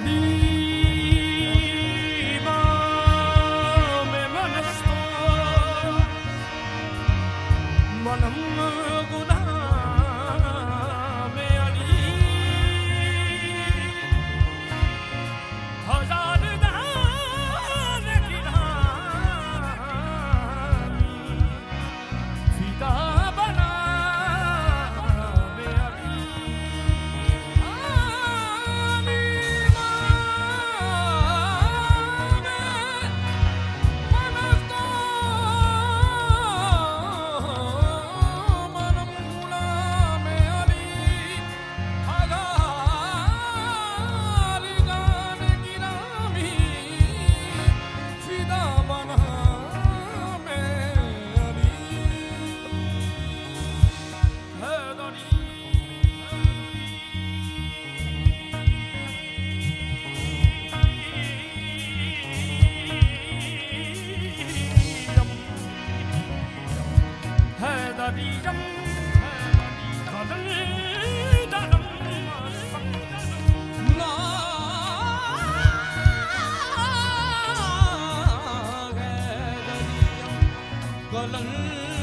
morning. कलंक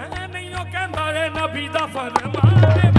ਮੈਂ ਨਹੀਂ ਉਹ ਕਹਿੰਦਾ ਏ ਨਬੀ ਦਾ ਫਰਮਾਨ।